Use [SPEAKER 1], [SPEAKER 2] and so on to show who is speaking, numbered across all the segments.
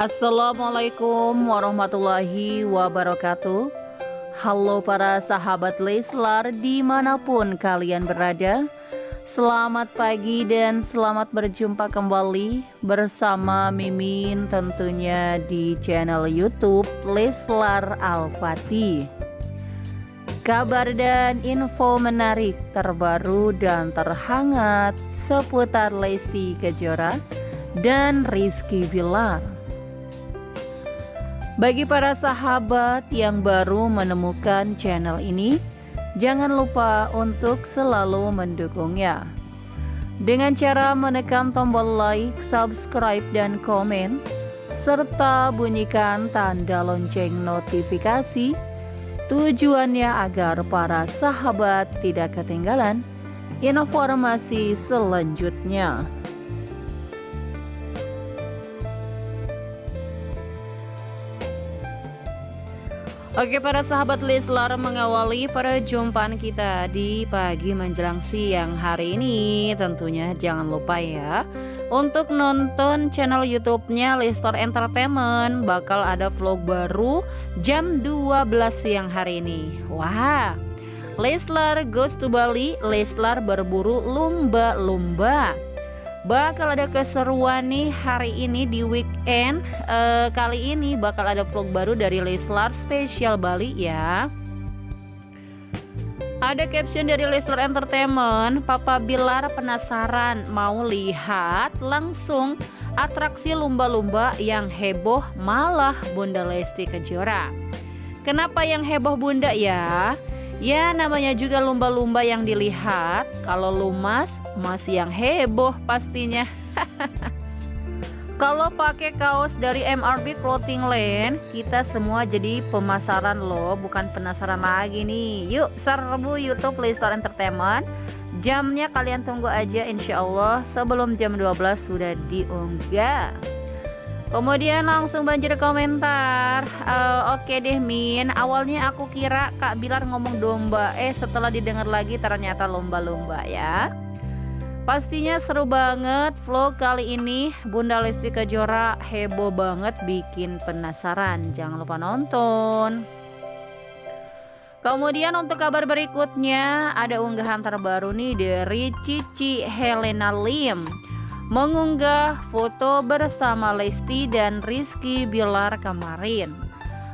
[SPEAKER 1] Assalamualaikum warahmatullahi wabarakatuh. Halo para sahabat Leslar di mana pun kalian berada. Selamat pagi dan selamat berjumpa kembali bersama Mimin tentunya di channel Youtube Leslar Al-Fatih. Kabar dan info menarik terbaru dan terhangat seputar Lesti Kejora dan Rizky Bilar bagi para sahabat yang baru menemukan channel ini, jangan lupa untuk selalu mendukungnya. Dengan cara menekan tombol like, subscribe, dan komen, serta bunyikan tanda lonceng notifikasi, tujuannya agar para sahabat tidak ketinggalan informasi selanjutnya. Oke para sahabat Leslar mengawali perjumpaan kita di pagi menjelang siang hari ini. Tentunya jangan lupa ya Untuk nonton channel youtube-nya Leslar Entertainment Bakal ada vlog baru jam 12 siang hari ini. Wah Leslar goes to Bali Leslar berburu lumba-lumba bakal ada keseruan nih hari ini di weekend. Uh, kali ini bakal ada vlog baru dari Leslar Special Bali ya. Ada caption dari Leslar Entertainment. Papa Bilar penasaran mau lihat langsung atraksi lumba-lumba yang heboh malah Bunda Lesti Kejora. Kenapa yang heboh Bunda ya? Ya namanya juga lumba-lumba yang dilihat. Kalau lumas masih yang heboh pastinya. Kalau pakai kaos dari MRB Clothing Lane Kita semua jadi pemasaran loh. Bukan penasaran lagi nih. Yuk serbu Youtube Playstore Entertainment. Jamnya kalian tunggu aja insya Allah Sebelum jam 12 sudah diunggah Kemudian langsung banjir komentar. Uh, Oke okay deh Min. Awalnya aku kira Kak Bilar ngomong domba. Eh setelah didengar lagi ternyata lomba-lomba ya. Pastinya seru banget vlog kali ini. Bunda Lesti Kejora heboh banget bikin penasaran. Jangan lupa nonton. Kemudian untuk kabar berikutnya ada unggahan terbaru nih dari Cici Helena Lim mengunggah foto bersama Lesti dan Rizky Bilar kemarin.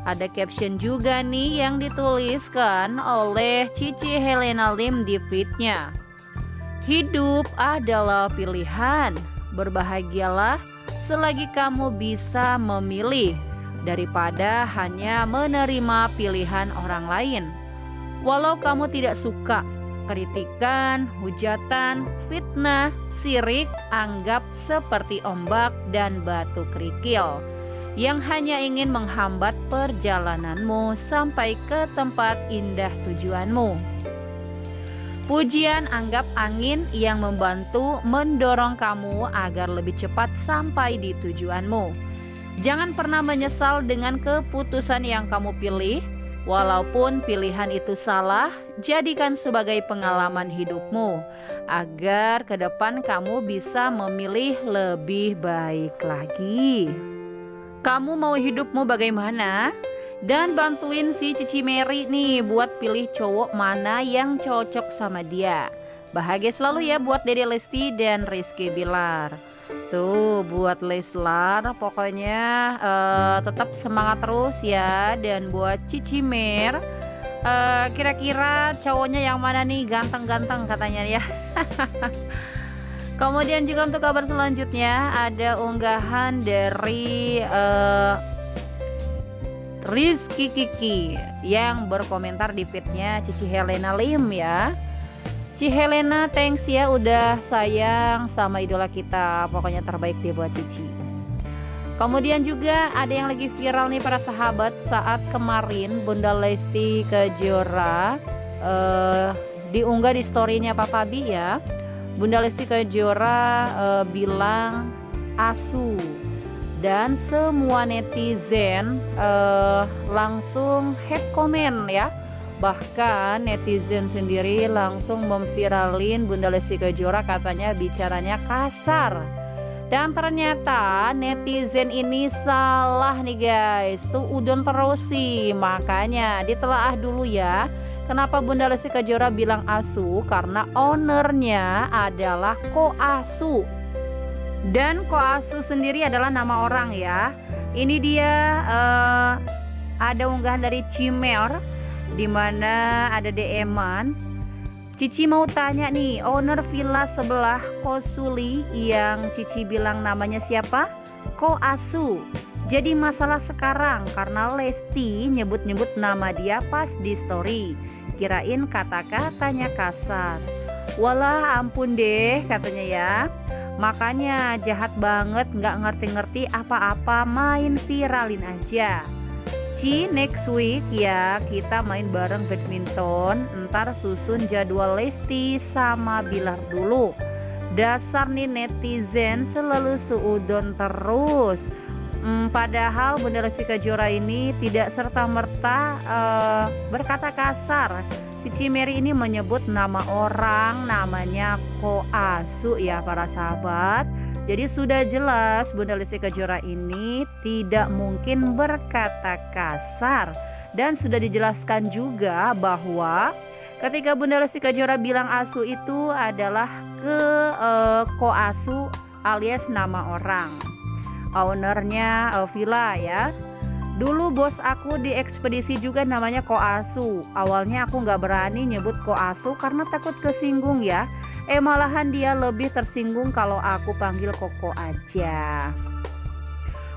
[SPEAKER 1] Ada caption juga nih yang dituliskan oleh Cici Helena Lim di feednya. Hidup adalah pilihan, berbahagialah selagi kamu bisa memilih daripada hanya menerima pilihan orang lain. Walau kamu tidak suka kritikan, hujatan, fitnah, sirik anggap seperti ombak dan batu kerikil yang hanya ingin menghambat perjalananmu sampai ke tempat indah tujuanmu. Pujian anggap angin yang membantu mendorong kamu agar lebih cepat sampai di tujuanmu. Jangan pernah menyesal dengan keputusan yang kamu pilih Walaupun pilihan itu salah, jadikan sebagai pengalaman hidupmu agar ke depan kamu bisa memilih lebih baik lagi. Kamu mau hidupmu bagaimana? Dan bantuin si Cici Mary nih buat pilih cowok mana yang cocok sama dia. Bahagia selalu ya buat Dede Lesti dan Rizky Bilar. Tuh buat Leslar pokoknya uh, tetap semangat terus ya dan buat Cici Mer uh, kira-kira cowoknya yang mana nih ganteng-ganteng katanya ya. Kemudian juga untuk kabar selanjutnya ada unggahan dari uh, Rizky Kiki yang berkomentar di feednya Cici Helena Lim ya. Ci Helena thanks ya udah sayang sama idola kita. Pokoknya terbaik deh buat Cici. Kemudian juga ada yang lagi viral nih para sahabat. Saat kemarin Bunda Lesti Kejora uh, diunggah di storynya Papa Bi ya. Bunda Lesti Kejora uh, bilang asu. Dan semua netizen uh, langsung head comment ya Bahkan netizen sendiri langsung memviralin Bunda Lesti Kejora katanya bicaranya kasar. Dan ternyata netizen ini salah nih guys. Tuh udon terus sih. Makanya ditelaah dulu ya Kenapa Bunda Lesti Kejora bilang asu? Karena ownernya adalah Koasu Dan Koasu sendiri adalah nama orang ya. Ini dia uh, Ada unggahan dari Cimer Di mana ada DM-an Cici mau tanya nih, owner villa sebelah Kosuli yang Cici bilang namanya siapa? Ko Asu. Jadi masalah sekarang karena Lesti nyebut-nyebut nama dia pas di story. Kirain kata-katanya kasar. Walah ampun deh katanya ya. Makanya jahat banget nggak ngerti-ngerti apa-apa main viralin aja. Ci next week ya kita main bareng badminton. Ntar susun jadwal Lesti sama Bilar dulu. Dasar nih netizen selalu seudon terus. Hmm, Padahal Bunda Lesti Kejora ini tidak serta-merta uh, berkata kasar. Cici Mary ini menyebut nama orang namanya Koasu ya para sahabat jadi sudah jelas Bunda Lesti Kejora ini tidak mungkin berkata kasar dan sudah dijelaskan juga bahwa ketika Bunda Lesti Kejora bilang asu itu adalah ke uh, koasu alias nama orang ownernya uh, villa ya Dulu bos aku di ekspedisi juga namanya Koasu. Awalnya aku nggak berani nyebut Koasu karena takut kesinggung ya. Eh malahan dia lebih tersinggung kalau aku panggil Koko aja.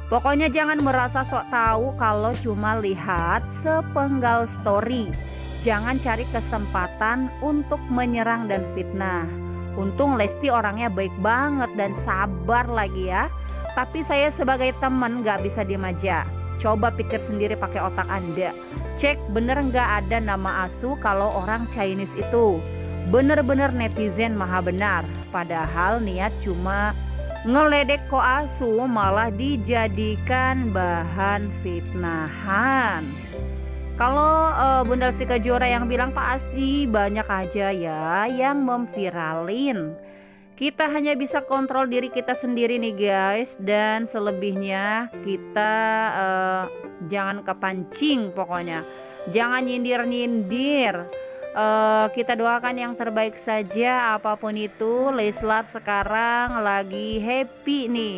[SPEAKER 1] Pokoknya jangan merasa sok tahu kalau cuma lihat sepenggal story. Jangan cari kesempatan untuk menyerang dan fitnah. Untung Lesti orangnya baik banget dan sabar lagi ya. Tapi saya sebagai teman gak bisa diem aja Coba pikir sendiri pakai otak Anda. Cek bener nggak ada nama asu kalau orang Chinese itu. Bener-bener netizen maha benar. Padahal niat cuma ngeledek ko asu malah dijadikan bahan fitnahan. Kalau uh, Bunda Sika Jora yang bilang pasti banyak aja ya yang memviralin kita hanya bisa kontrol diri kita sendiri nih guys dan selebihnya kita uh, jangan kepancing pokoknya. Jangan nyindir-nyindir. Uh, kita doakan yang terbaik saja apa pun itu. Leslar sekarang lagi happy nih.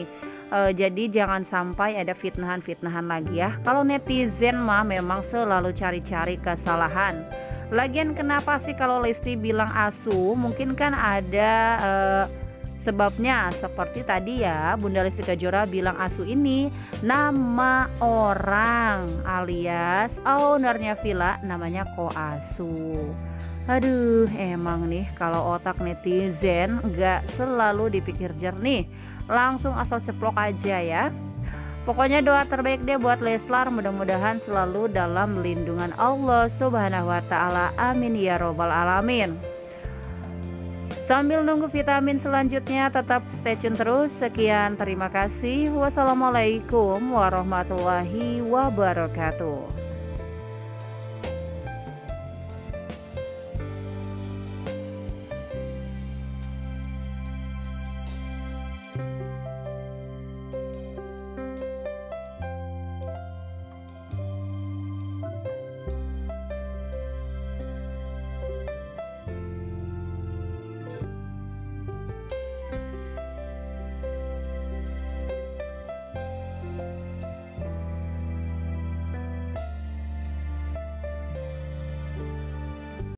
[SPEAKER 1] Uh, jadi jangan sampai ada fitnahan-fitnahan lagi ya. Kalau netizen mah memang selalu cari-cari kesalahan Lagian kenapa sih kalau Lesti bilang asu? Mungkin kan ada uh, sebabnya seperti tadi ya Bunda Lesti Kejora bilang asu ini nama orang alias ownernya villa namanya Ko Asu. Aduh, emang nih kalau otak netizen nggak selalu dipikir jernih, langsung asal ceplok aja ya. Pokoknya doa terbaik deh buat Leslar mudah-mudahan selalu dalam lindungan Allah Subhanahu wa taala. Amin ya robbal alamin. Sambil nunggu vitamin selanjutnya tetap stay tune terus. Sekian terima kasih. Wassalamualaikum warahmatullahi wabarakatuh.